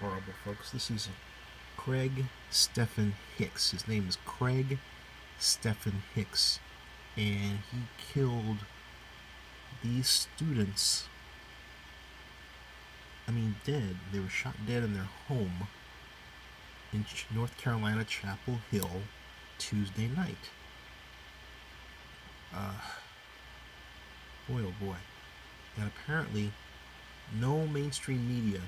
horrible, folks. This is Craig Stephen Hicks. His name is Craig Stephen Hicks, and he killed these students. I mean, dead. They were shot dead in their home in North Carolina, Chapel Hill, Tuesday night. Uh, boy, oh boy. And apparently, no mainstream media,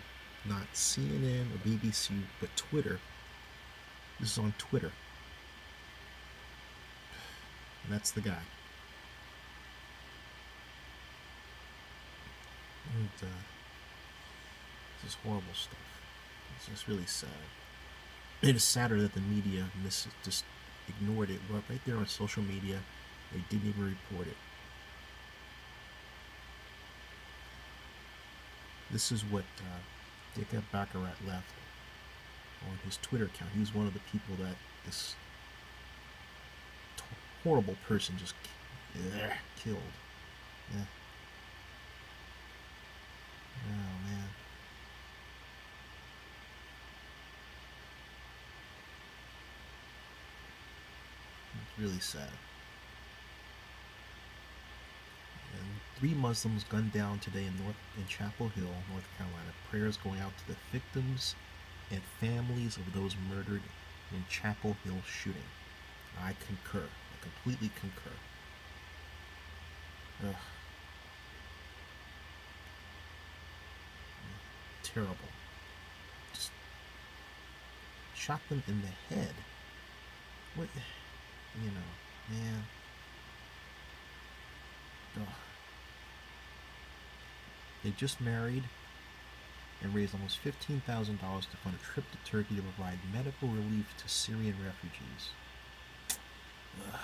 CNN or BBC, but Twitter. This is on Twitter. And that's the guy. And, uh, this is horrible stuff. It's just really sad. It is sadder that the media miss, just ignored it. Right there on social media, they didn't even report it. This is what uh, Dick Barakat left on his Twitter account. He's one of the people that this horrible person just killed. Yeah. Oh man. It's really sad. And three Muslims gunned down today in North in Chapel Hill, North Carolina. Prayers going out to the victims and families of those murdered in Chapel Hill shooting. I concur. I completely concur. Ugh. Terrible. Just shot them in the head. What? You know, man. Ugh. They just married and raised almost $15,000 to fund a trip to Turkey to provide medical relief to Syrian refugees. Ugh.